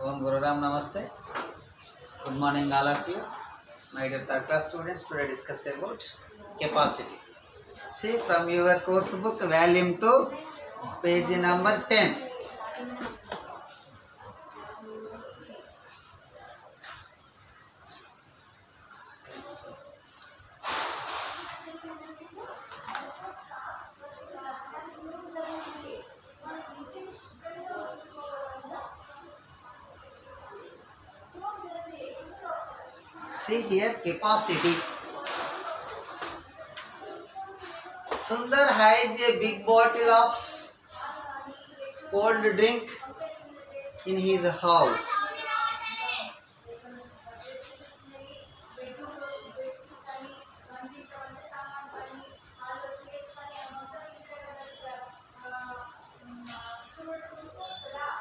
Om Guru Ram, namaste. Good morning all of you my dear third class students today discuss about capacity see from your course book volume two page number ten capacity Sundar है ये big bottle of cold drink in his house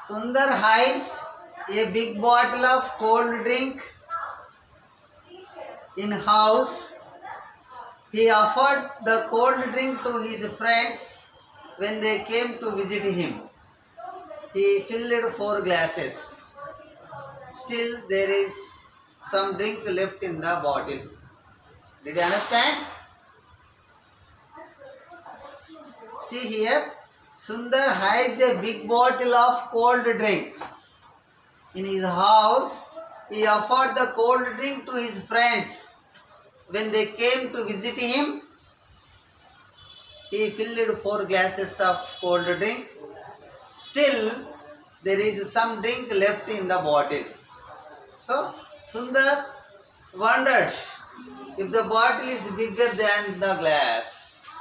Sundar has a big bottle of cold drink in house. He offered the cold drink to his friends when they came to visit him. He filled four glasses. Still, there is some drink left in the bottle. Did you understand? See here, Sundar has a big bottle of cold drink. In his house, he offered the cold drink to his friends. When they came to visit him, he filled four glasses of cold drink. Still, there is some drink left in the bottle. So, Sundar wondered if the bottle is bigger than the glass.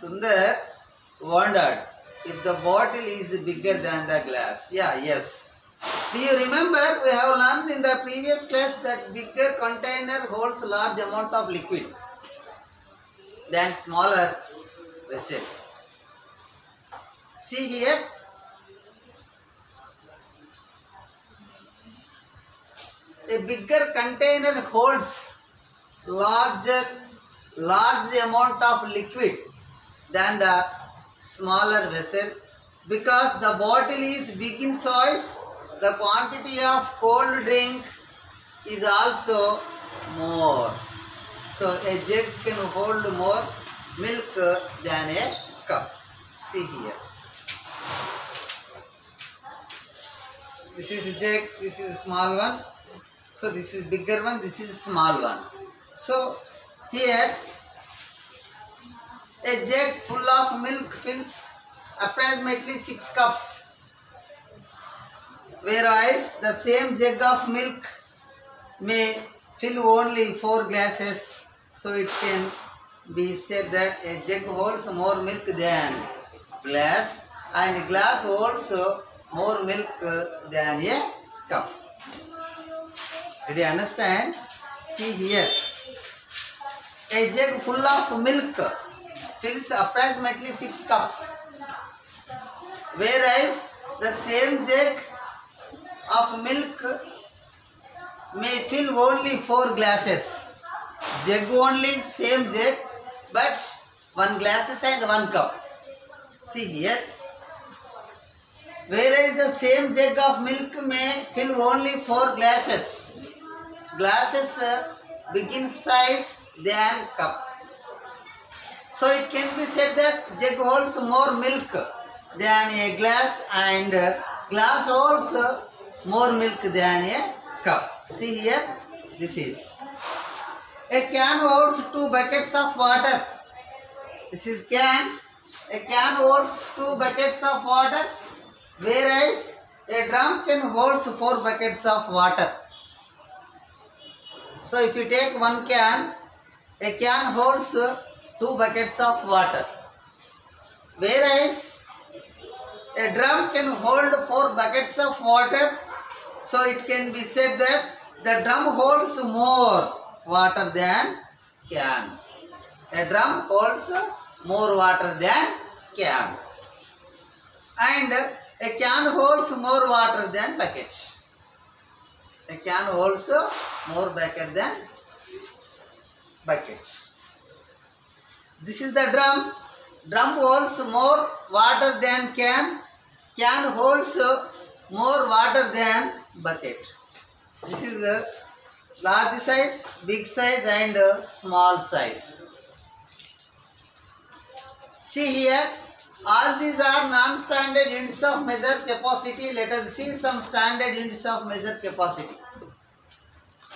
Sundar wondered if the bottle is bigger than the glass. Yeah, yes. Do you remember we have learned in the previous class that bigger container holds large amount of liquid than smaller vessel. See here. A bigger container holds larger large amount of liquid than the smaller vessel because the bottle is big in size the quantity of cold drink is also more. So a jug can hold more milk than a cup. See here. This is a jug, this is small one. So this is bigger one, this is small one. So here a jug full of milk fills approximately 6 cups whereas the same jug of milk may fill only four glasses so it can be said that a jug holds more milk than glass and glass holds more milk than a cup. Did you understand? See here. A jug full of milk fills approximately 6 cups. Whereas the same jug of milk may fill only four glasses. Jug only same jug, but one glasses and one cup. See here. Whereas the same jug of milk may fill only four glasses. Glasses begin size than cup. So it can be said that jug holds more milk than a glass and uh, glass holds uh, more milk than a cup. See here, this is. A can holds two buckets of water. This is can. A can holds two buckets of water, whereas a drum can holds four buckets of water. So if you take one can, a can holds two buckets of water. Whereas a drum can hold four buckets of water so it can be said that the drum holds more water than can. A drum holds more water than can. And a can holds more water than bucket. A can holds more bucket than bucket. This is the drum. Drum holds more water than can. Can holds more water than bucket. This is a large size, big size and uh, small size. See here, all these are non-standard units of measure capacity. Let us see some standard units of measure capacity.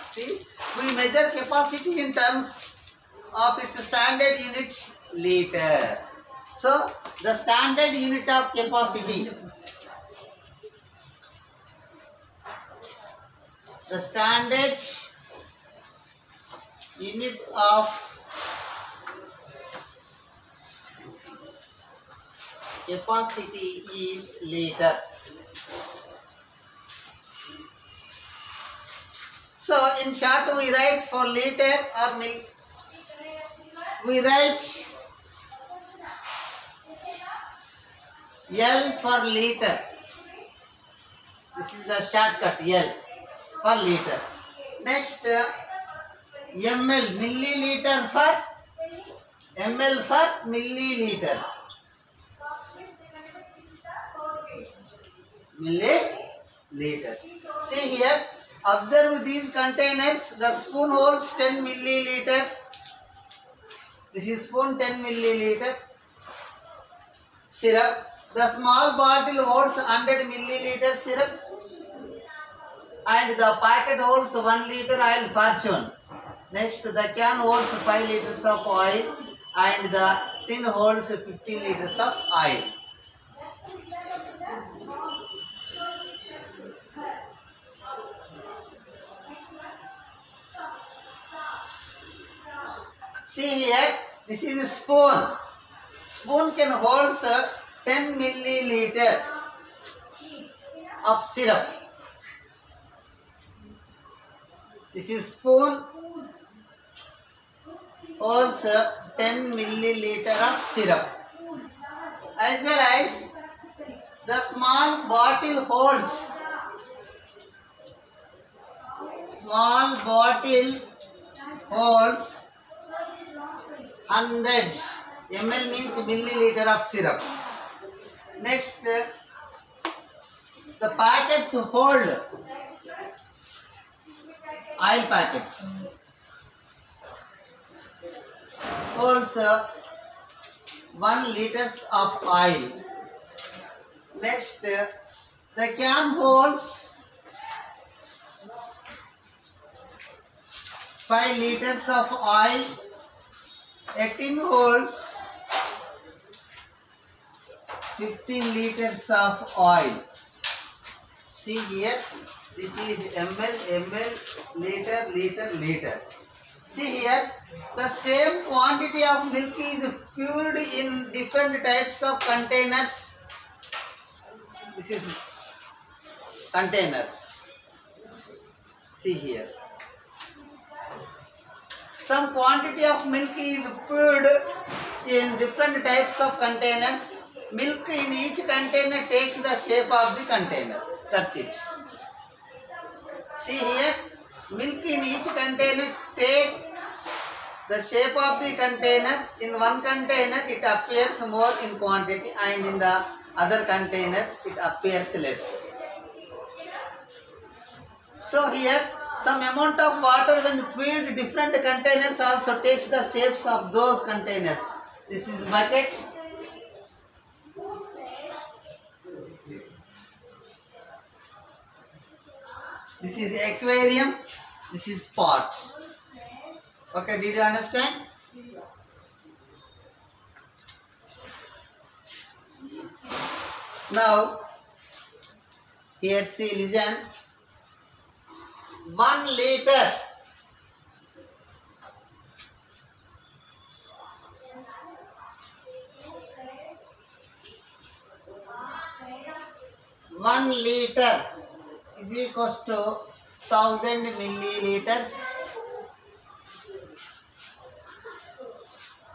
See, we measure capacity in terms of its standard unit liter. So, the standard unit of capacity, the standard unit of capacity is liter. So in short we write for liter or milk. We write L for liter. This is a shortcut L for liter. Next uh, ml milliliter for ml for milliliter. milliliter. See here, observe these containers. The spoon holds 10 milliliter. This is spoon 10 milliliter. Syrup. The small bottle holds 100 milliliter syrup. And the packet holds 1 liter oil fortune. Next, the can holds 5 liters of oil. And the tin holds 50 liters of oil. See here, this is a spoon. Spoon can hold sir, 10 milliliter of syrup. This is spoon uh, 10 milliliter of syrup. As well as the small bottle holds small bottle holds 100 ml means milliliter of syrup. Next, uh, the packets hold oil packets uh, 1 liters of oil. Next, the can holds 5 liters of oil. A tin holds 15 liters of oil. See here, this is ml, ml, liter, liter, liter. See here, the same quantity of milk is poured in different types of containers. This is containers. See here. Some quantity of milk is poured in different types of containers. Milk in each container takes the shape of the container. That's it. See here, milk in each container takes the shape of the container. In one container, it appears more in quantity, and in the other container, it appears less. So here, some amount of water when filled different containers also takes the shapes of those containers. This is bucket. This is aquarium. This is pot. Okay, did you understand? Now, here see, listen. One liter one liter is equals to thousand milliliters.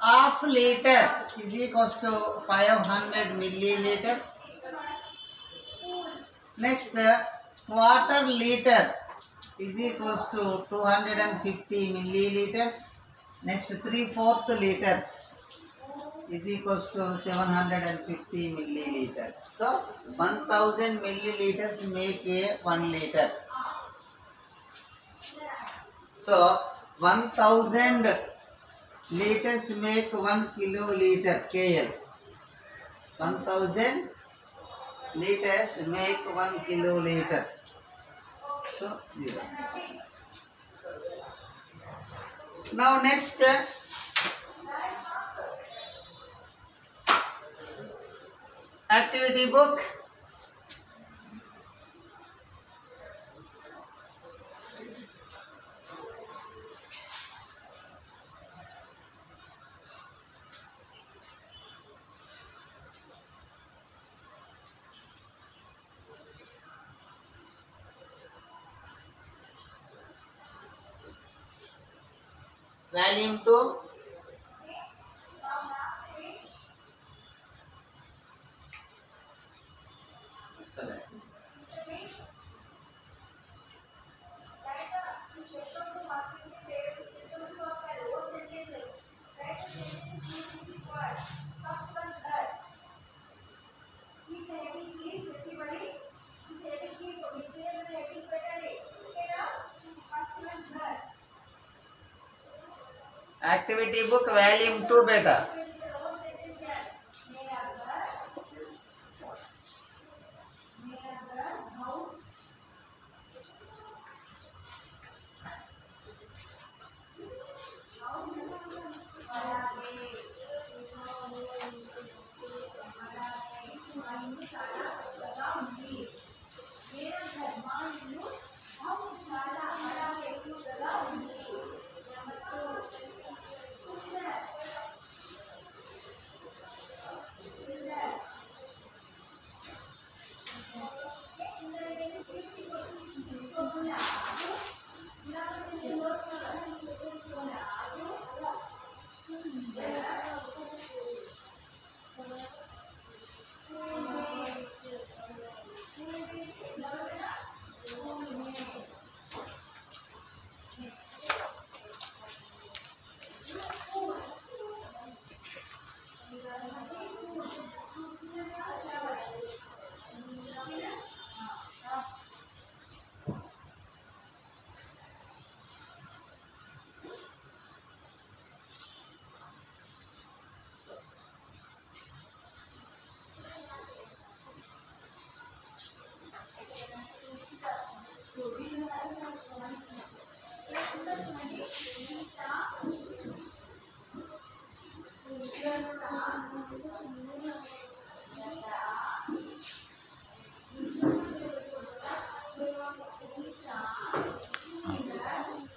Half liter is equals to 500 milliliters. Next, uh, quarter liter is equals to 250 milliliters. Next, three fourth liters is equals to 750 milliliters. So 1000 milliliters make a 1 liter. So 1000 liters make 1 kiloliter KL. 1000 liters make 1 kiloliter. So zero. Now next activity book volume two activity book volume two बेटा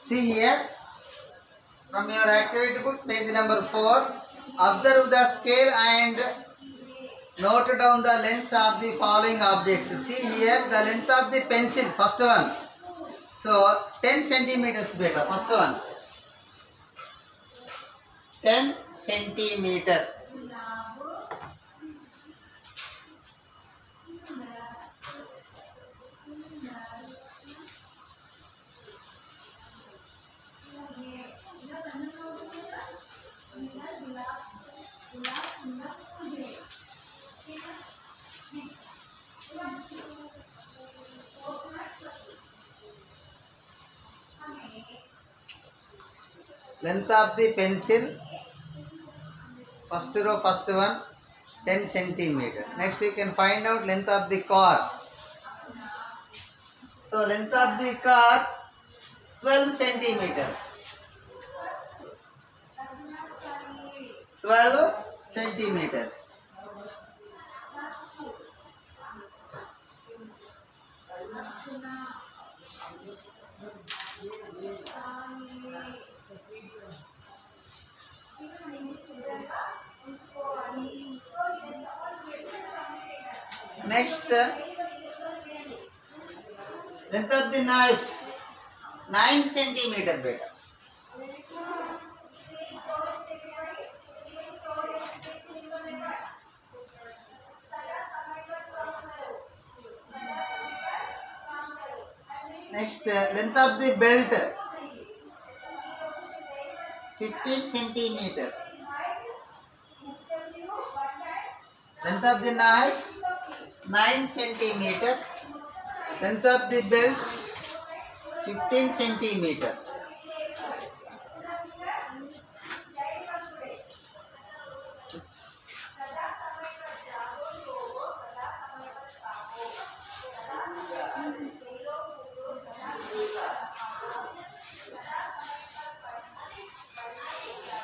See here, from your activity book, page number 4, observe the scale and note down the lengths of the following objects. See here, the length of the pencil, first one. So, 10 centimeters beta, first one. 10 centimeter. Length of the pencil, first row, first one, 10 centimeter. Next you can find out length of the car. So length of the car, 12 centimeters. 12 centimeters. Next, length of the knife, 9 centimeter beta. Next, uh, length of the belt, 15 centimeter. Length of the knife, nine centimetre length of the belt fifteen centimetre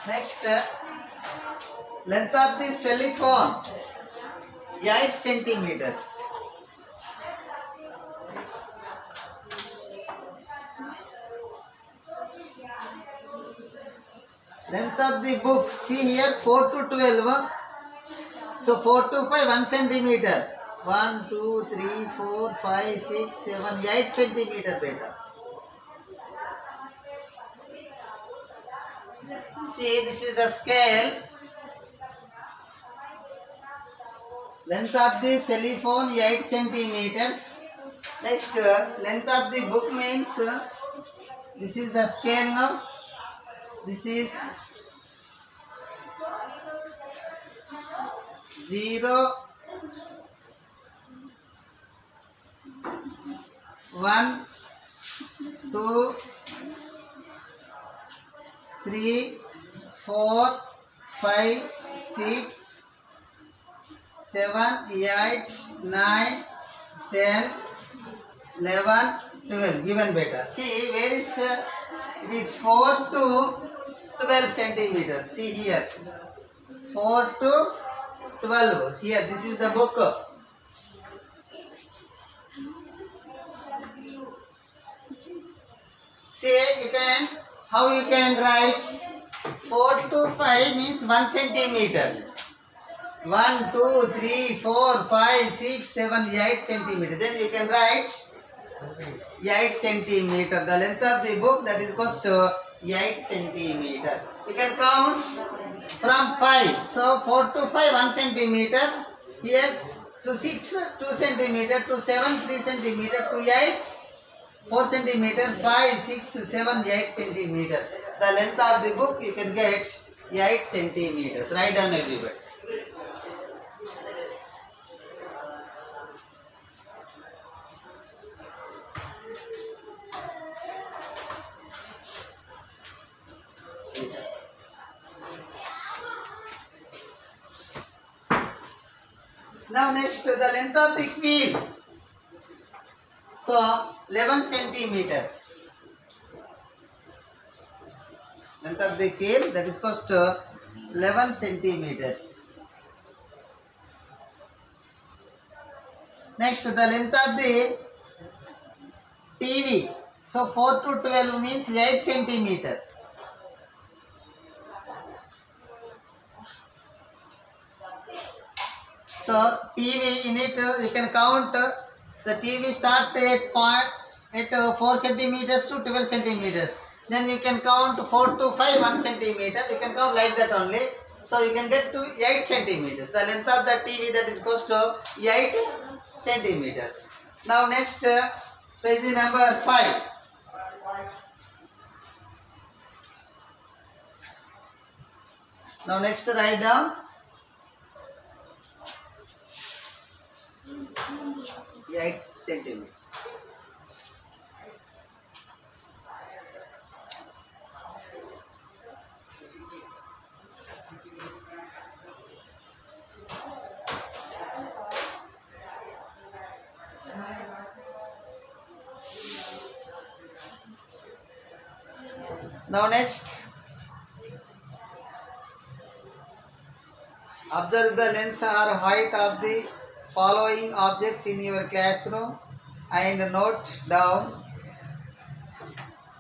next length of the cellphone telephone 8 centimeters. Length of the book, see here 4 to 12. uh, So 4 to 5, 1 centimeter. 1, 2, 3, 4, 5, 6, 7, 8 centimeter beta. See, this is the scale. Length of the telephone 8 centimeters. Next, uh, length of the book means uh, this is the scale now. This is zero one two three four five six seven eight nine ten eleven twelve. Given beta see where is uh, it is 4 to 12 centimeters. See here. 4 to 12 here this is the book. See you can how you can write? 4 to 5 means 1 centimeter 1 2 3 4 5 6 7 8 centimeter then you can write 8 centimeter. The length of the book that is equals to 8 centimeter. You can count from 5. So 4 to 5 1 centimeter. Here to 6 2 centimeter to 7 3 centimeter to 8 4 centimeter 5 6 7 8 centimeter. The length of the book you can get 8 centimeters. Write down everybody. Now next the length of the quill. So 11 centimeters. Length of the quill that is to 11 centimeters. Next the length of the TV. So 4 to 12 means 8 centimeter. So TV in it you can count the TV start at point at uh, 4 centimeters to 12 centimeters. Then you can count 4 to 5 1 centimeter. You can count like that only. So you can get to 8 centimeters. The length of the TV that is goes to 8 centimeters. Now next page number 5. Now next write down 8 centimeters. Now next, observe the length or height of the following objects in your classroom and note down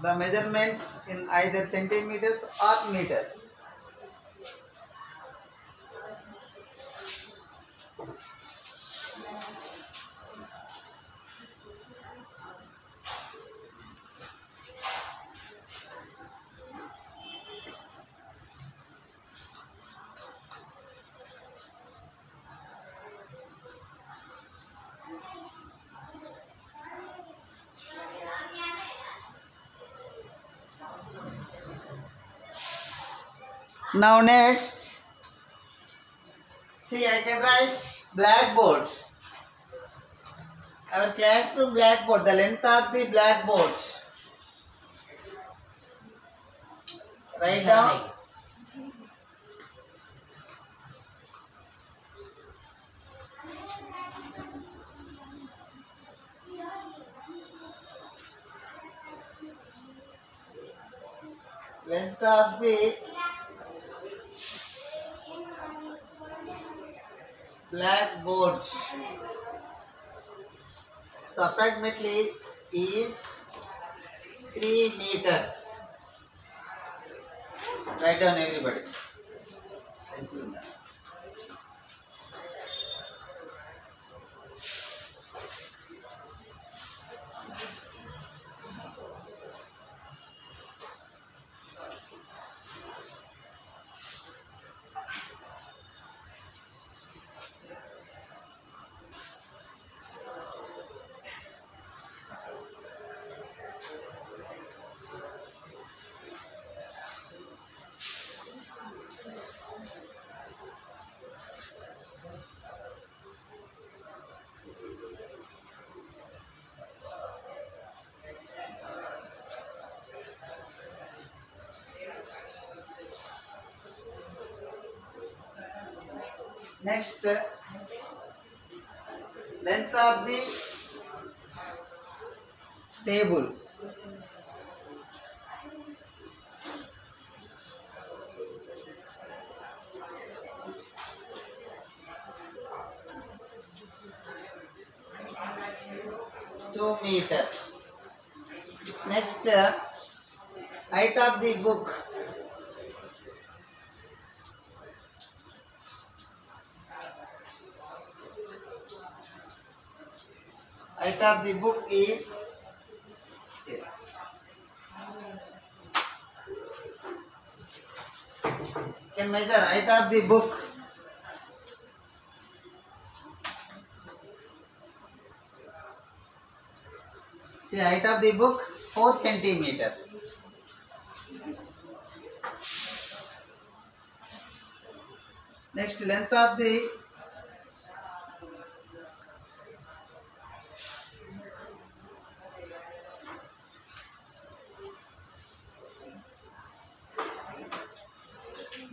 the measurements in either centimeters or meters. Now next, see I can write blackboard. our classroom blackboard, the length of the blackboard. Write down length of the blackboard. So approximately is 3 meters. Write down everybody. Next, length of the table. Height of the book is can measure height of the book see height of the book 4 centimeter next length of the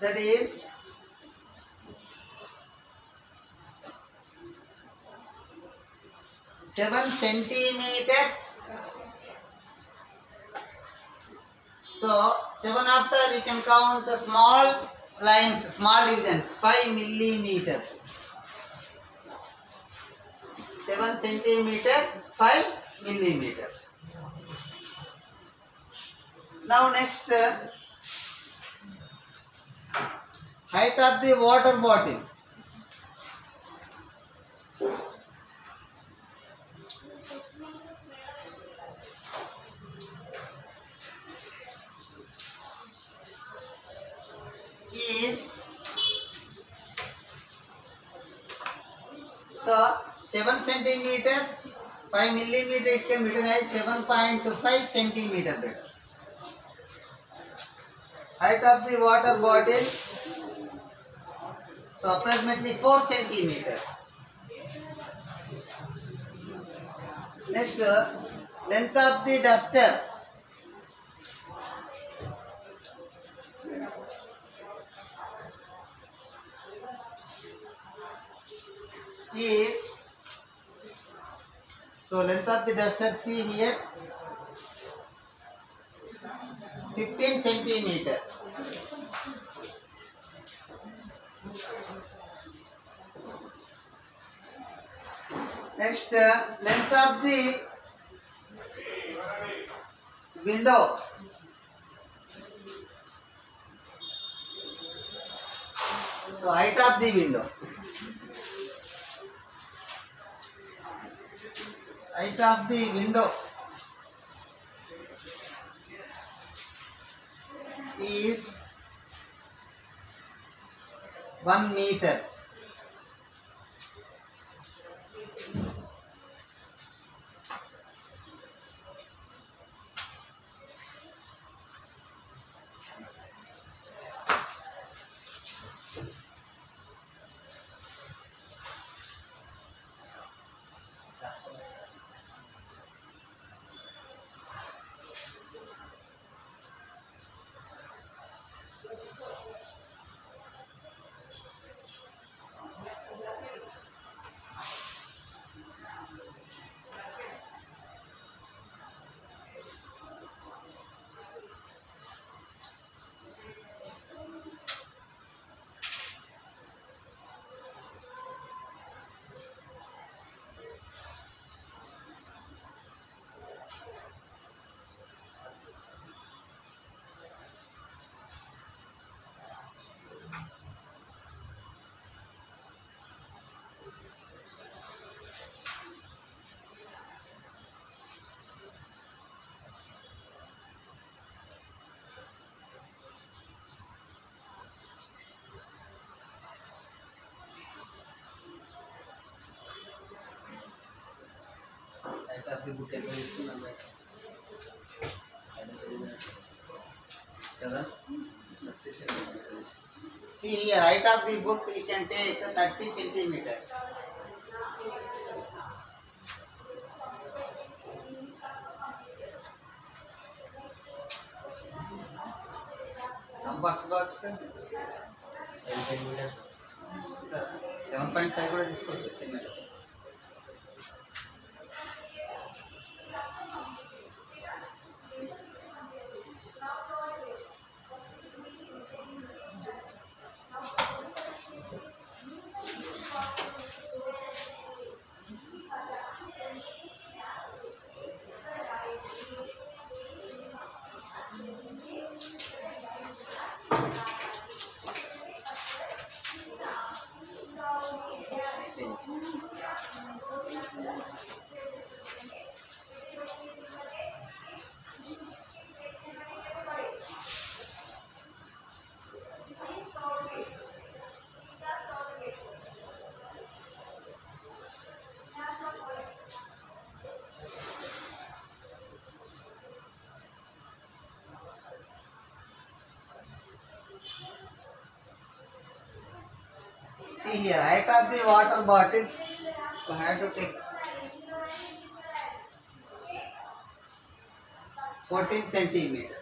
that is seven centimeter. So seven after you can count the small lines, small divisions, five millimeter. Seven centimeter, five millimeter. Now next, uh, height of the water bottle. is so 7 centimeter 5 millimeter it can be written as 7.5 centimeter height of the water bottle so approximately 4 centimeter. Next uh, length of the duster. Is so length of the duster see here. 15 centimeter next uh, length of the window. So height of the window. Height of the window is 1 meter height of the book ఎంత తీసుకున్నాం బయట కదా See here, height of the book you can take 30 centimeter. Box box ten centimeters seven point five కూడా తీసుకోవచ్చు చిన్నది See here, height of the water bottle, you have to take 14 centimeter.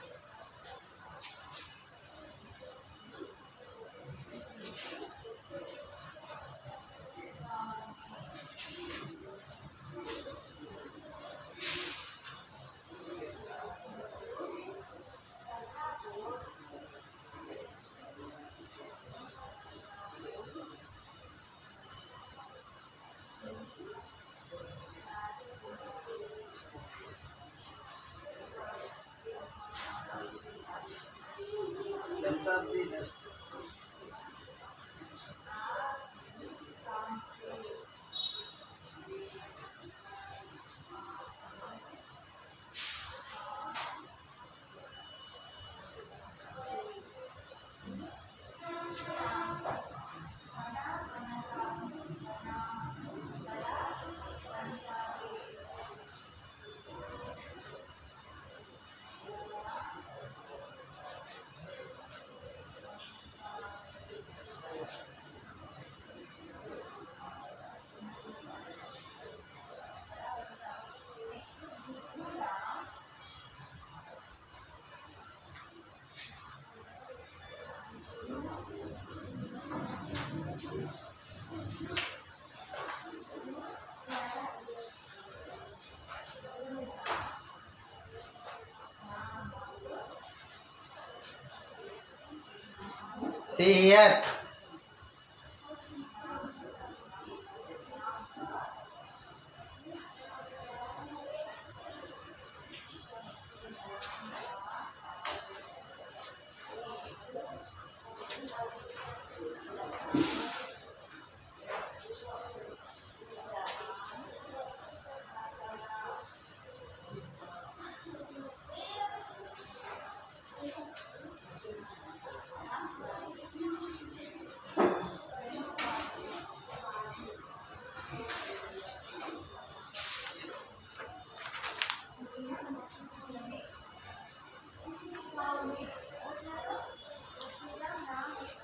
See here.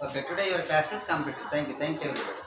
Okay, today your class is completed. Thank you. Thank you everybody.